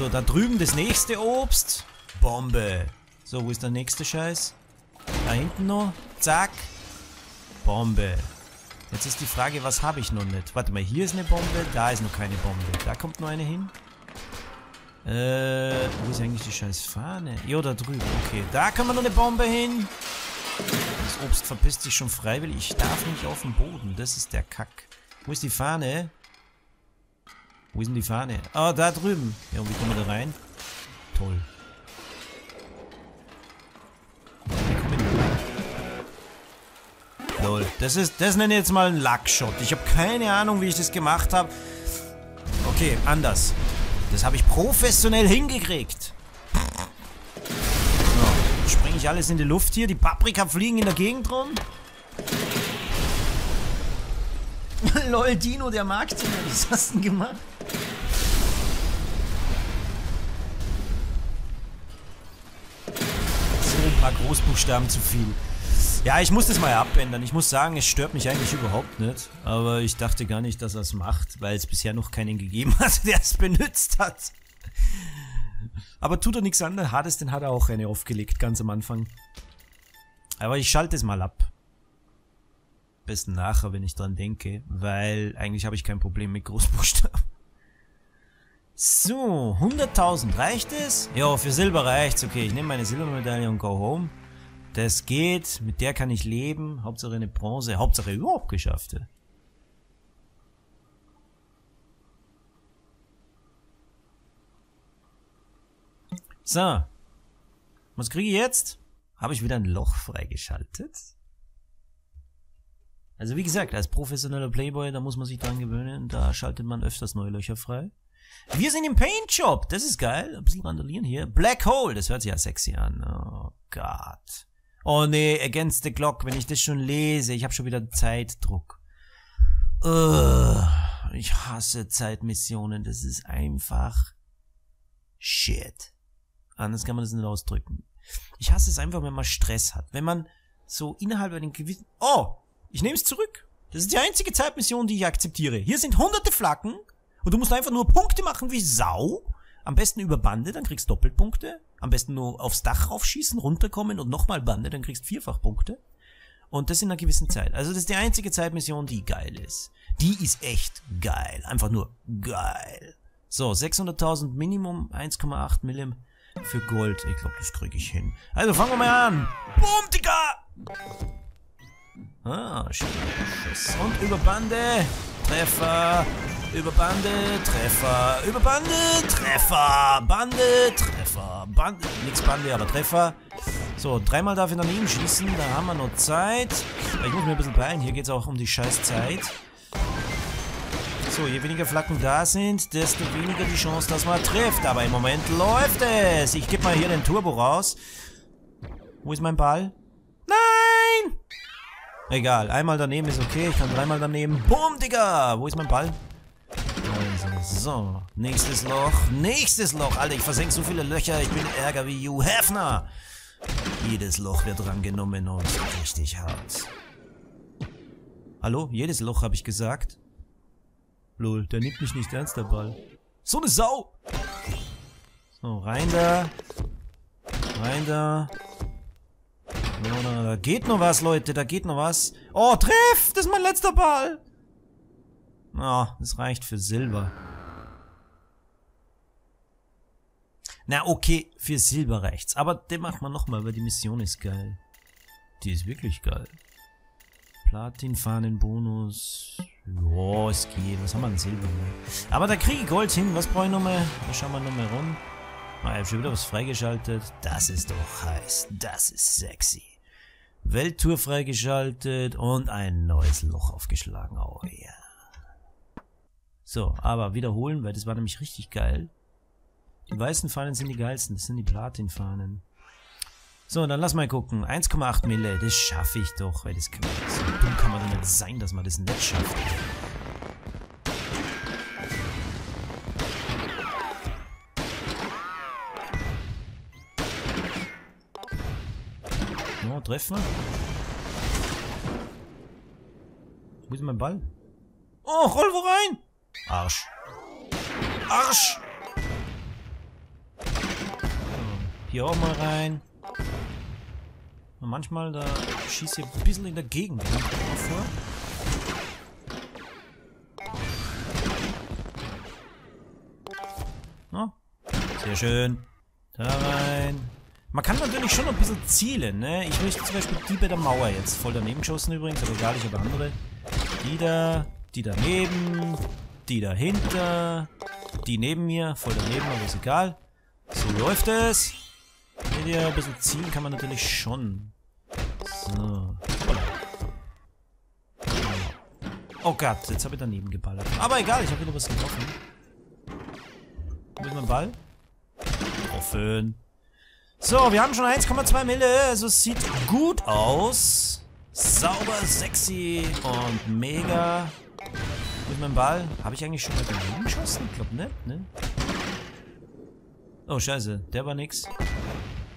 So, da drüben das nächste Obst. Bombe. So, wo ist der nächste Scheiß? Da hinten noch. Zack. Bombe. Jetzt ist die Frage, was habe ich noch nicht? Warte mal, hier ist eine Bombe, da ist noch keine Bombe. Da kommt noch eine hin. Äh, wo ist eigentlich die scheiß Fahne? Jo, da drüben. Okay, da kann man noch eine Bombe hin. Das Obst verpisst sich schon freiwillig. Ich darf nicht auf den Boden. Das ist der Kack. Wo ist die Fahne? Wo ist denn die Fahne? Ah, oh, da drüben. Ja, und wie kommen wir da rein? Toll. Lol. Das ist, das nenne ich jetzt mal ein Luckshot. Ich habe keine Ahnung, wie ich das gemacht habe. Okay, anders. Das habe ich professionell hingekriegt. So, springe ich alles in die Luft hier. Die Paprika fliegen in der Gegend rum. Lol, Dino, der Marktdiener. Was hast du denn gemacht? Paar Großbuchstaben zu viel. Ja, ich muss das mal abändern. Ich muss sagen, es stört mich eigentlich überhaupt nicht. Aber ich dachte gar nicht, dass er es macht, weil es bisher noch keinen gegeben hat, der es benutzt hat. Aber tut er nichts anderes. Hades, den hat er auch eine aufgelegt, ganz am Anfang. Aber ich schalte es mal ab. Besten nachher, wenn ich dran denke, weil eigentlich habe ich kein Problem mit Großbuchstaben. So, 100.000, reicht es? Ja, für Silber reicht's. Okay, ich nehme meine Silbermedaille und go home. Das geht, mit der kann ich leben. Hauptsache eine Bronze, Hauptsache überhaupt geschafft. So. Was kriege ich jetzt? Habe ich wieder ein Loch freigeschaltet? Also wie gesagt, als professioneller Playboy, da muss man sich dran gewöhnen. Da schaltet man öfters neue Löcher frei. Wir sind im Paint Shop. Das ist geil. Ein bisschen randalieren hier. Black Hole. Das hört sich ja sexy an. Oh Gott. Oh nee, Against the Clock, wenn ich das schon lese, ich habe schon wieder Zeitdruck. Uh, ich hasse Zeitmissionen, das ist einfach shit. Anders kann man das nicht ausdrücken. Ich hasse es einfach, wenn man Stress hat. Wenn man so innerhalb einen gewissen... Oh, ich nehme es zurück. Das ist die einzige Zeitmission, die ich akzeptiere. Hier sind hunderte Flaggen und du musst einfach nur Punkte machen wie Sau. Am besten über Bande, dann kriegst du Doppelpunkte. Am besten nur aufs Dach raufschießen, runterkommen und nochmal Bande, dann kriegst du Vierfachpunkte. Und das in einer gewissen Zeit. Also das ist die einzige Zeitmission, die geil ist. Die ist echt geil. Einfach nur geil. So, 600.000 Minimum, 1,8 Millim für Gold. Ich glaube, das kriege ich hin. Also fangen wir mal an. Boom, Digga! Ah, Schuss. Und über Bande. Treffer. Über Bande. Treffer. Über Bande. Treffer. Bande. Treffer. Bande. Nix Bande, aber Treffer. So, dreimal darf ich daneben schießen. Da haben wir noch Zeit. Ich muss mir ein bisschen beeilen. Hier geht es auch um die scheiß Zeit. So, je weniger Flaggen da sind, desto weniger die Chance, dass man trifft. Aber im Moment läuft es. Ich gebe mal hier den Turbo raus. Wo ist mein Ball? Nein! Egal, einmal daneben ist okay. Ich kann dreimal daneben. Boom, Digga! Wo ist mein Ball? Also, so. Nächstes Loch. Nächstes Loch. Alter, ich versenke so viele Löcher. Ich bin ärger wie Hugh Hefner. Jedes Loch wird rangenommen und richtig hart. Hallo? Jedes Loch, habe ich gesagt. Lol, der nimmt mich nicht ernst, der Ball. So eine Sau! So, rein da. Rein da. Da geht noch was, Leute, da geht noch was. Oh, treff! Das ist mein letzter Ball! Oh, das reicht für Silber. Na, okay, für Silber reicht's. Aber den machen wir nochmal, weil die Mission ist geil. Die ist wirklich geil. Platin-Fahnen-Bonus. Ja, es geht. Was haben wir denn Silber? Ne? Aber da kriege ich Gold hin. Was brauche ich nochmal? Da schauen wir nochmal rum. Ah, ich habe schon wieder was freigeschaltet. Das ist doch heiß. Das ist sexy. Welttour freigeschaltet und ein neues Loch aufgeschlagen. Oh ja. Yeah. So, aber wiederholen, weil das war nämlich richtig geil. Die weißen Fahnen sind die geilsten, das sind die Platin-Fahnen. So, dann lass mal gucken. 1,8 Mille, das schaffe ich doch, weil das kann, so dumm kann man doch nicht sein, dass man das nicht schafft. Ja, treffen wir. Wo ist mein Ball? Oh, roll wo rein! Arsch. Arsch! Hier auch mal rein. Und manchmal, da schießt ihr ein bisschen in der Gegend vor. No? Sehr schön. Da rein. Man kann natürlich schon ein bisschen zielen, ne? Ich möchte zum Beispiel die bei der Mauer jetzt voll daneben geschossen übrigens, aber egal, ich habe andere. Die da, die daneben, die dahinter, die neben mir, voll daneben, aber ist egal. So läuft es. Seht ihr, ein bisschen ziehen kann man natürlich schon. So. Oh Gott, jetzt habe ich daneben geballert. Aber egal, ich habe wieder was getroffen. Wo ist mein Ball? Offen. So, wir haben schon 1,2 Mille. Also es sieht gut aus. Sauber, sexy und mega. Wo ist mein Ball? Habe ich eigentlich schon mal daneben geschossen? Ich glaube nicht, ne? Oh, scheiße. Der war nix.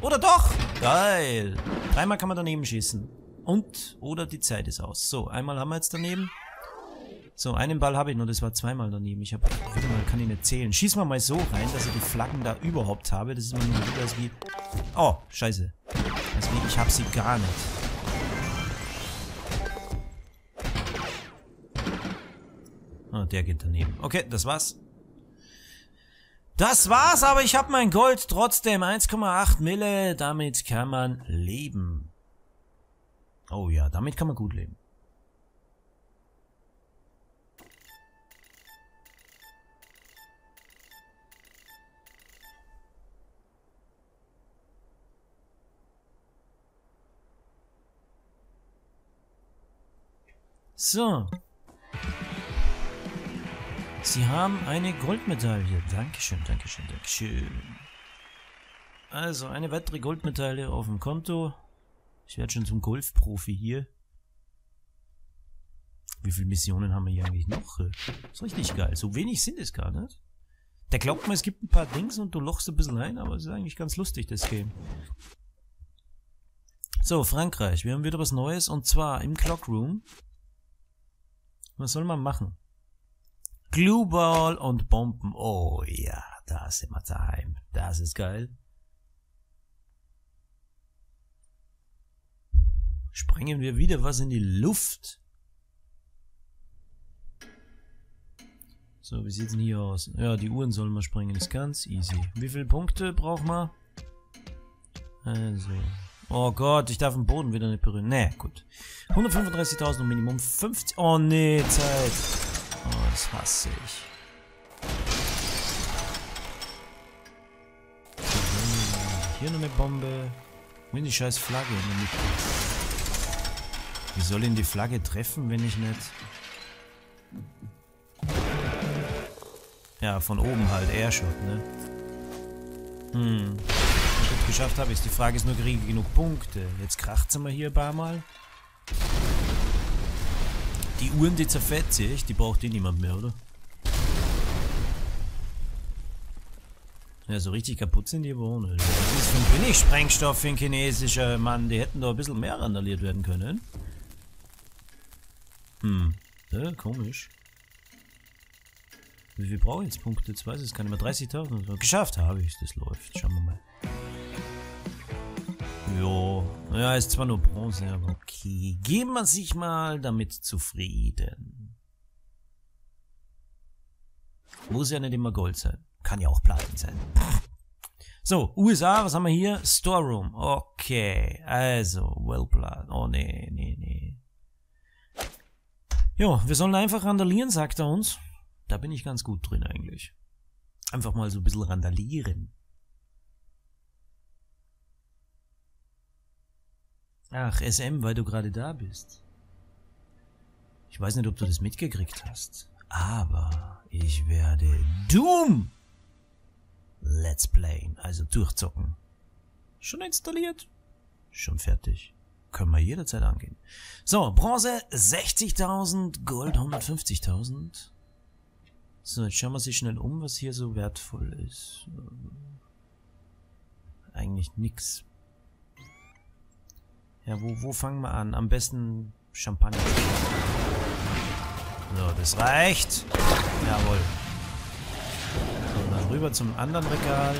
Oder doch! Geil! Dreimal kann man daneben schießen. Und, oder die Zeit ist aus. So, einmal haben wir jetzt daneben. So, einen Ball habe ich nur, das war zweimal daneben. Ich habe, wieder mal, kann ich nicht zählen. Schießen wir mal so rein, dass ich die Flaggen da überhaupt habe. Das ist immer nur wieder wie... Oh, scheiße. Also wie, ich habe sie gar nicht. Oh, der geht daneben. Okay, das war's. Das war's, aber ich habe mein Gold trotzdem. 1,8 Mille. Damit kann man leben. Oh ja, damit kann man gut leben. So. Sie haben eine Goldmedaille. Dankeschön, Dankeschön, Dankeschön. Also, eine weitere Goldmedaille auf dem Konto. Ich werde schon zum Golfprofi hier. Wie viele Missionen haben wir hier eigentlich noch? Das ist richtig geil. So wenig sind es gar nicht. Der glaubt mir, es gibt ein paar Dings und du lochst ein bisschen rein, aber es ist eigentlich ganz lustig, das Game. So, Frankreich. Wir haben wieder was Neues und zwar im Clockroom. Was soll man machen? Glueball und Bomben. Oh ja, da sind wir daheim. Das ist geil. Sprengen wir wieder was in die Luft. So, wie sieht's denn hier aus? Ja, die Uhren sollen wir sprengen, ist ganz easy. Wie viele Punkte brauchen wir? Also. Oh Gott, ich darf den Boden wieder nicht berühren. Nee, gut. 135.000 Minimum 50. Oh nee, Zeit. Oh, das hasse ich. Hier noch eine Bombe. Wo die scheiß Flagge? Wie soll ihn die Flagge treffen, wenn ich nicht... Ja, von oben halt, Airshot, ne? Hm. Gut geschafft habe ich Die Frage ist nur, kriege ich genug Punkte? Jetzt kracht es mal hier ein paar Mal. Die Uhren, die zerfetze ich, die braucht eh niemand mehr, oder? Ja, so richtig kaputt sind die aber. Das ist für ein Billig-Sprengstoff für ein chinesischer Mann. Die hätten da ein bisschen mehr randaliert werden können. Hm, ja, komisch. Wie viel brauche ich jetzt Punkte? Jetzt weiß ich es gar nicht mehr. 30.000. Geschafft habe ich Das läuft. Schauen wir mal. Jo. Ja, ist zwar nur Bronze, aber okay. Geben wir sich mal damit zufrieden. Muss ja nicht immer Gold sein. Kann ja auch Platin sein. So, USA, was haben wir hier? Storeroom. Okay, also, well blood. Oh, nee, nee, nee. Jo, wir sollen einfach randalieren, sagt er uns. Da bin ich ganz gut drin eigentlich. Einfach mal so ein bisschen randalieren. Ach, SM, weil du gerade da bist. Ich weiß nicht, ob du das mitgekriegt hast, aber ich werde Doom Let's Play, also durchzocken. Schon installiert? Schon fertig. Können wir jederzeit angehen. So, Bronze 60.000, Gold 150.000. So, jetzt schauen wir sich schnell um, was hier so wertvoll ist. Eigentlich nix. Ja, wo, wo fangen wir an? Am besten Champagner. So, das reicht. Jawohl. So, dann rüber zum anderen Regal.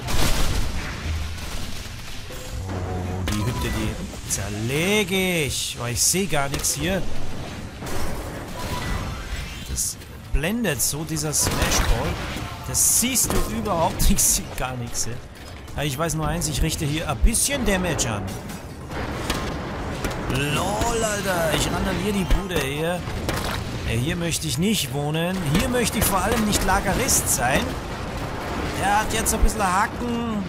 Punkte, die zerlege ich. Oh, ich sehe gar nichts hier. Das blendet so, dieser Smashball. Das siehst du überhaupt nicht, sieht gar nichts. Ja. Ich weiß nur eins, ich richte hier ein bisschen Damage an. LOL, Alter. Ich randaliere die Bude hier. Hier möchte ich nicht wohnen. Hier möchte ich vor allem nicht Lagerist sein. Der hat jetzt ein bisschen Hacken.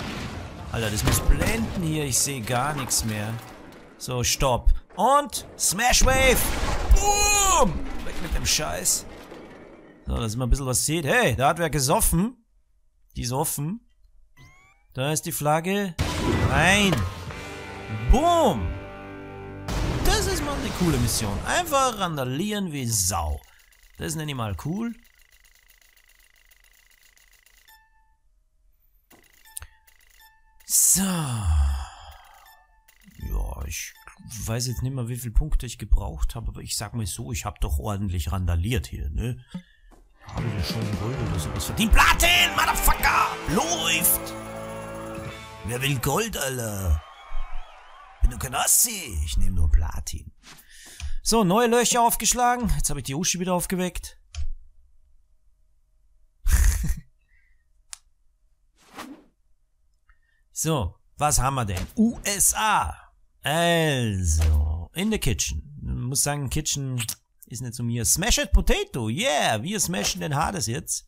Alter, das muss blenden hier. Ich sehe gar nichts mehr. So, stopp. Und Smash Wave. Boom. Weg mit dem Scheiß. So, dass man ein bisschen was sieht. Hey, da hat wer gesoffen. Die ist offen. Da ist die Flagge. Rein. Boom. Coole Mission. Einfach randalieren wie Sau. Das nenne ich mal cool. So. Ja, ich weiß jetzt nicht mehr, wie viele Punkte ich gebraucht habe, aber ich sag mal so, ich habe doch ordentlich randaliert hier, ne? Habe ich schon Gold oder sowas verdient. Platin, Motherfucker! Läuft! Wer will Gold, Alter? Bin du kein Assi? Ich nehme nur Platin. So, neue Löcher aufgeschlagen. Jetzt habe ich die Uschi wieder aufgeweckt. So, was haben wir denn? USA. Also, in the kitchen. Ich muss sagen, Kitchen ist nicht so mir. Smashed Potato. Yeah, wir smashen den Hades jetzt.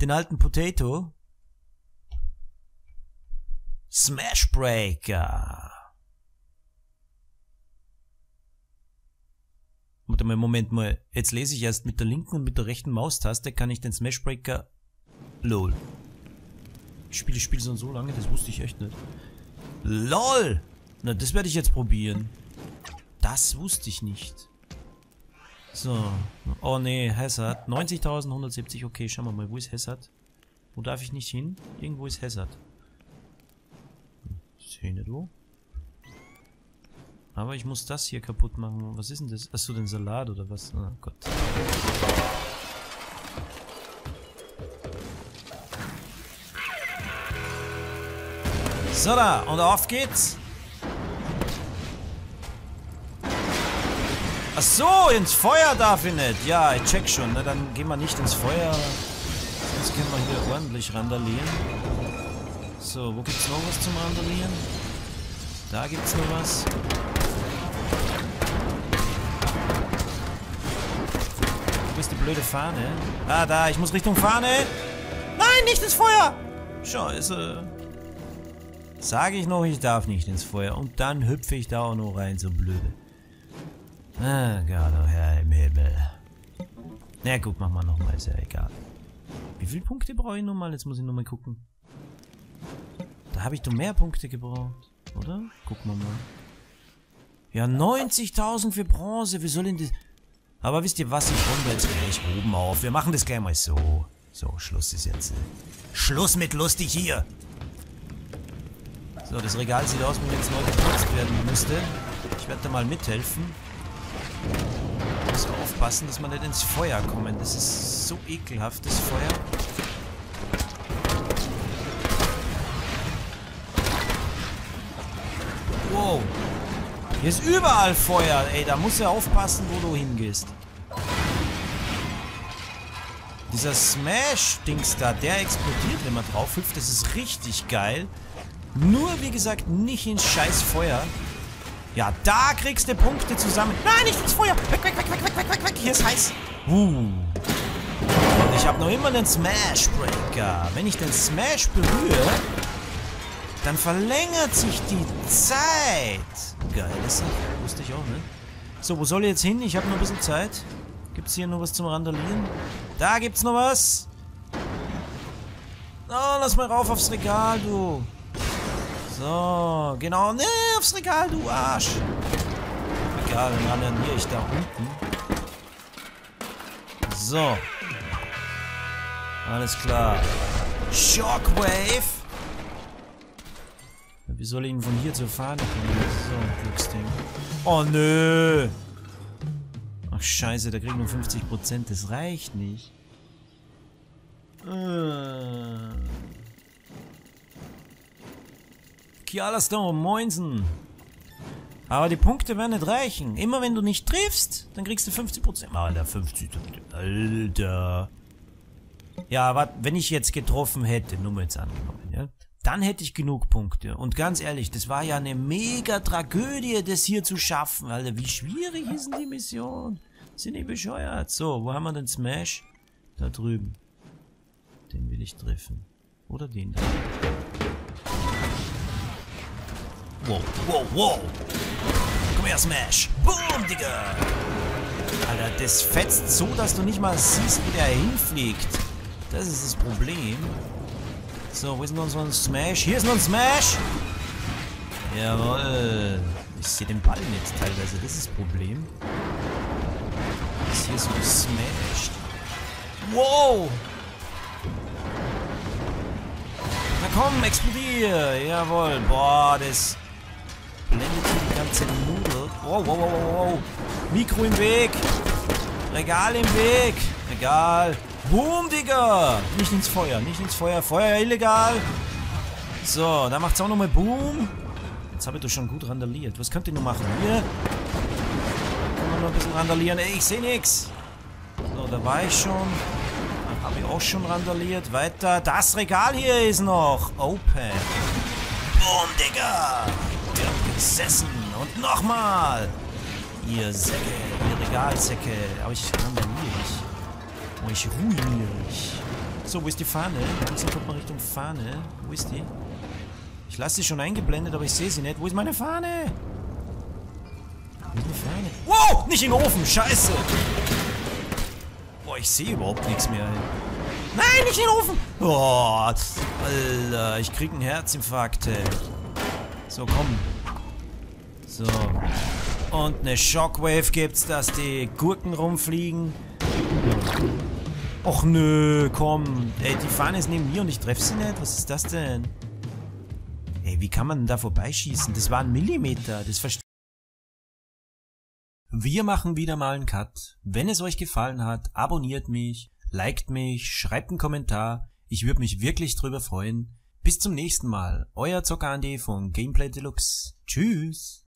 Den alten Potato. Smash Breaker. Moment mal. Jetzt lese ich erst mit der linken und mit der rechten Maustaste kann ich den Smash Breaker... LOL. Ich spiele das Spiel schon so lange, das wusste ich echt nicht. LOL! Na, das werde ich jetzt probieren. Das wusste ich nicht. So. Oh nee, Hazard. 90.170. Okay, schauen wir mal. Wo ist Hazard? Wo darf ich nicht hin? Irgendwo ist Hazard. Szene du. Aber ich muss das hier kaputt machen. Was ist denn das? Achso, den Salat oder was? Oh Gott. So da, und auf geht's. Ach so, ins Feuer darf ich nicht. Ja, ich check schon. Ne? Dann gehen wir nicht ins Feuer. Sonst können wir hier ordentlich randalieren. So, wo gibt's noch was zum Randalieren? Da gibt's noch was. Blöde Fahne? Ah, da, ich muss Richtung Fahne. Nein, nicht ins Feuer! Scheiße. Sage ich noch, ich darf nicht ins Feuer. Und dann hüpfe ich da auch noch rein, so blöde. Ah, Gott, oh Herr im Himmel. Na gut, machen wir nochmal, ist ja egal. Wie viele Punkte brauche ich nochmal? Jetzt muss ich nochmal gucken. Da habe ich doch mehr Punkte gebraucht, oder? Gucken wir mal. Ja, 90.000 für Bronze, wie soll denn das... Aber wisst ihr was, ich räume jetzt gleich oben auf. Wir machen das gleich mal so. So, Schluss ist jetzt. Schluss mit lustig hier. So, das Regal sieht aus, wie es neu geputzt werden müsste. Ich werde da mal mithelfen. Muss aufpassen, dass man nicht ins Feuer kommen. Das ist so ekelhaft, das Feuer. Wow. Hier ist überall Feuer. Ey, da musst du aufpassen, wo du hingehst. Dieser Smash-Dings da, der explodiert, wenn man drauf hüpft. Das ist richtig geil. Nur, wie gesagt, nicht ins scheiß Feuer. Ja, da kriegst du Punkte zusammen. Nein, nicht ins Feuer. Weg, weg, weg, weg, weg, weg, weg, weg. Hier ist heiß. Uh. Und ich habe noch immer einen Smash Breaker. Wenn ich den Smash berühre, dann verlängert sich die Zeit. Geil, das wusste ich auch, ne? So, wo soll ich jetzt hin? Ich habe noch ein bisschen Zeit. Gibt's hier noch was zum Randalieren? Da gibt's noch was. Oh, lass mal rauf aufs Regal, du. So, genau. Ne, aufs Regal, du Arsch. Egal, dann randaliere ich da unten. So. Alles klar. Shockwave. Wie soll ich ihn von hier zur Fahne kriegen? So ein Glücksding. Oh, nö. Ach, scheiße, da kriegen nur 50%. Das reicht nicht. Äh. Kialaston, moinsen. Aber die Punkte werden nicht reichen. Immer wenn du nicht triffst, dann kriegst du 50%. Alter, 50. Alter. Ja, warte, wenn ich jetzt getroffen hätte, nur mal jetzt angenommen, ja, dann hätte ich genug Punkte. Und ganz ehrlich, das war ja eine mega Tragödie, das hier zu schaffen, Alter. Wie schwierig ist denn die Mission? Sind die bescheuert? So, wo haben wir den Smash? Da drüben. Den will ich treffen. Oder den da. Wow, wow, wow. Komm her, Smash. Boom, Digga. Alter, das fetzt so, dass du nicht mal siehst, wie der hinfliegt. Das ist das Problem. So, wo ist denn so ein Smash? Hier ist noch ein Smash! Jawohl. Ich sehe den Ball nicht teilweise, das ist das Problem. Ist hier so gesmashed. Wow! Na komm, explodier! Jawohl. Boah, das blendet hier die ganze Nudel. Wow, wow, wow, wow, wow. Mikro im Weg. Regal im Weg. Egal. Boom, Digga! Nicht ins Feuer, nicht ins Feuer. Feuer illegal. So, da macht's auch nochmal Boom. Jetzt habe ich doch schon gut randaliert. Was könnt ihr nur machen? Hier. Kann man noch ein bisschen randalieren. Ey, ich sehe nix. So, da war ich schon. Habe ich auch schon randaliert. Weiter. Das Regal hier ist noch. Open. Boom, Digga! Wir haben gesessen. Und nochmal. Ihr Säcke, ihr Regalsäcke. Aber ich randaliere. Oh, ich ruiniere mich. So, wo ist die Fahne? Langsam kommt man Richtung Fahne. Wo ist die? Ich lasse sie schon eingeblendet, aber ich sehe sie nicht. Wo ist meine Fahne? Wo ist die Fahne? Wow! Nicht in den Ofen! Scheiße! Boah, ich sehe überhaupt nichts mehr. Nein, nicht in den Ofen! Oh, Alter, ich krieg einen Herzinfarkt, ey. So, komm. So. Und eine Shockwave gibt's, dass die Gurken rumfliegen. Och nö, komm. Ey, die Fahne ist neben mir und ich treffe sie nicht. Was ist das denn? Ey, wie kann man denn da vorbeischießen? Das war ein Millimeter. Das verstehe Wir machen wieder mal einen Cut. Wenn es euch gefallen hat, abonniert mich, liked mich, schreibt einen Kommentar. Ich würde mich wirklich drüber freuen. Bis zum nächsten Mal. Euer Zocker Andy von Gameplay Deluxe. Tschüss.